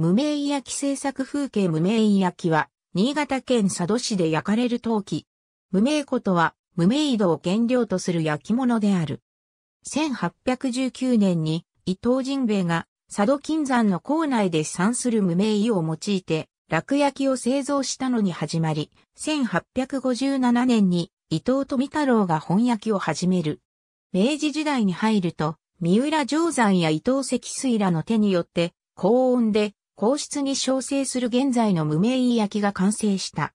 無名焼き製作風景無名焼きは、新潟県佐渡市で焼かれる陶器。無名粉とは、無名度を原料とする焼き物である。1819年に伊藤仁兵衛が佐渡金山の構内で産する無名意を用いて、落焼きを製造したのに始まり、1857年に伊藤富太郎が本焼きを始める。明治時代に入ると、三浦定山や伊藤積水らの手によって、高温で硬質に焼成する現在の無名焼きが完成した。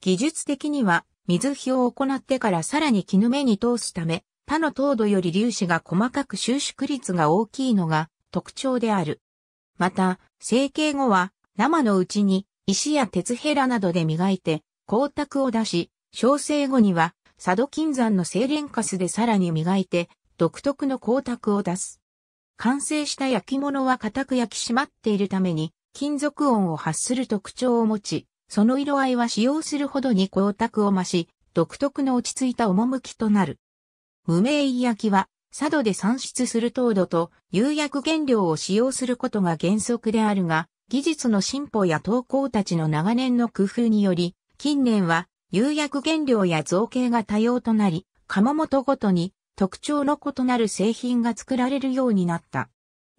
技術的には水火を行ってからさらに絹目に通すため、他の糖度より粒子が細かく収縮率が大きいのが特徴である。また、成形後は生のうちに石や鉄ヘラなどで磨いて光沢を出し、焼成後には佐渡金山の精錬カスでさらに磨いて独特の光沢を出す。完成した焼き物は固く焼き締まっているために金属音を発する特徴を持ち、その色合いは使用するほどに光沢を増し、独特の落ち着いた趣となる。無名焼きは、佐渡で産出する糖度と釉薬原料を使用することが原則であるが、技術の進歩や投稿たちの長年の工夫により、近年は釉薬原料や造形が多様となり、窯元ごとに特徴の異なる製品が作られるようになった。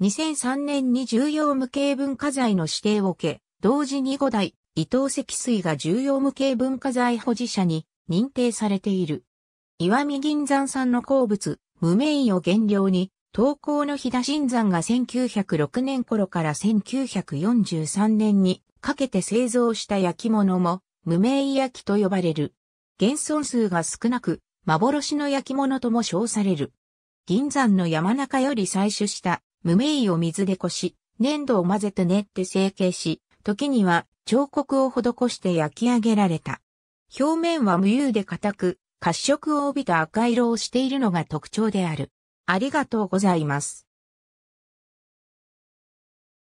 2003年に重要無形文化財の指定を受け、同時に5代、伊藤積水が重要無形文化財保持者に認定されている。岩見銀山産の鉱物、無名を原料に、東高の飛騨新山が1906年頃から1943年にかけて製造した焼き物も無名焼きと呼ばれる。現存数が少なく、幻の焼き物とも称される。銀山の山中より採取した無名を水でこし、粘土を混ぜて練って成形し、時には彫刻を施して焼き上げられた。表面は無釉で硬く、褐色を帯びた赤色をしているのが特徴である。ありがとうございます。